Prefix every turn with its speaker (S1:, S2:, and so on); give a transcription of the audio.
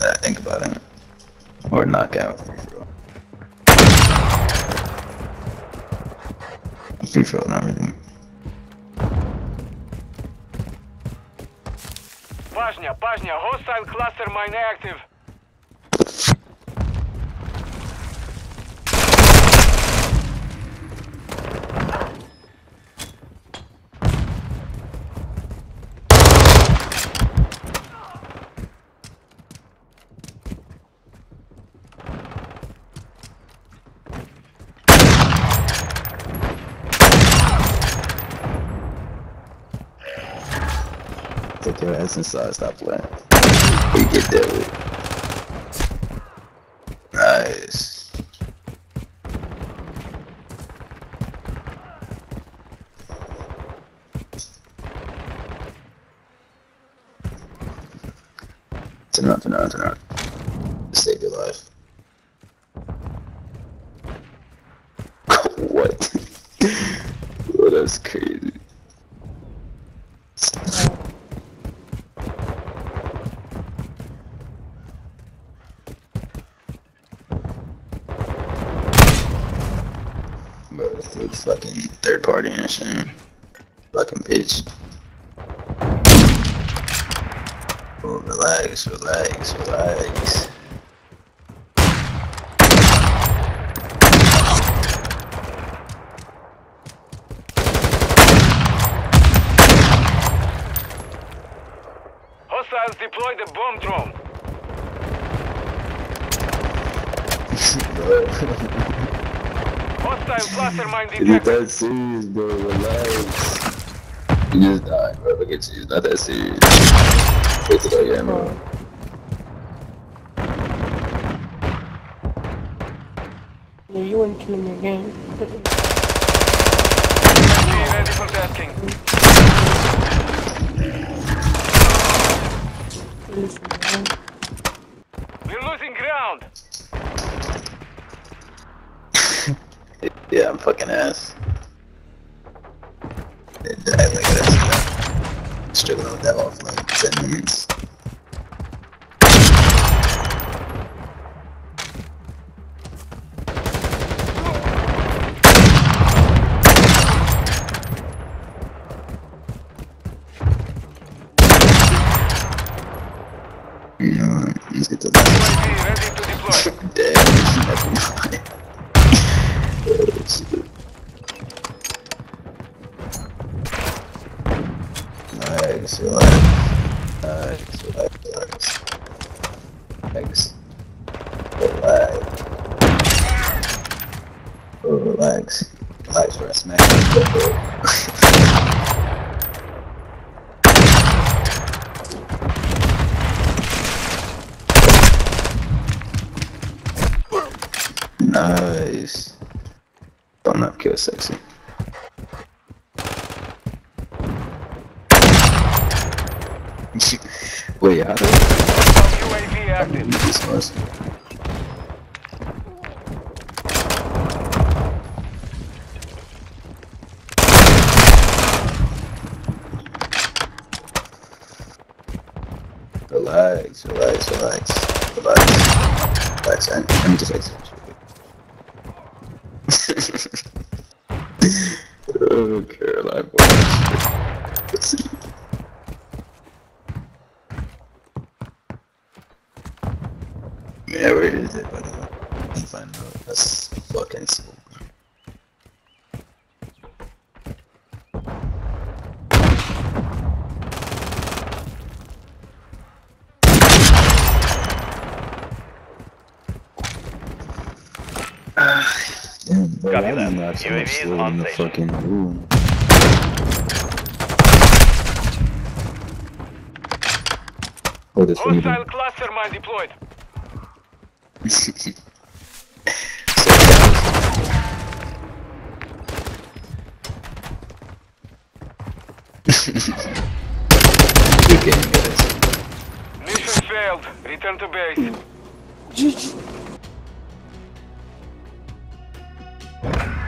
S1: that I think about it. Or knockout. Free throw and everything.
S2: Bajnia, Bajnia, hostile cluster mine active.
S1: Take your ass inside, stop playing. We get that with. Nice. Turn around, turn around, turn around. Save your life. what? oh, that's crazy. Bro, this dude's fucking third party and shit. Fucking bitch. Oh, relax, relax, relax.
S2: Hostiles deploy the bomb drone. Hostile cluster mine
S1: It's not
S2: detected.
S1: that serious, bro. Relax. You just died, bro. Look at you. It's not that serious. Wait till I get ammo.
S3: Yeah, you weren't killing your game.
S2: Be ready for tasking.
S1: Yeah, I'm fucking ass. They died like that. Struggling with that like 10 minutes. You know, let's get to that.
S2: Ready to deploy.
S1: Damn, Nice. Don't not kill sexy. Wait, how do
S2: UAV active.
S1: this was? Relax, relax, relax, relax. Relax, and let me just exit. oh, Caroline, boy. Yeah, where is it, by the way? I can't find out. That's fucking slow. Ah, Damn, bro,
S4: Copy
S1: I
S4: that.
S1: didn't know I so
S4: UAV is
S1: slower
S4: on
S1: in the
S4: station.
S1: fucking room. Oh, this one.
S2: Hostile cluster mine deployed
S1: so okay,
S2: Mission failed. Return to base.
S3: GG.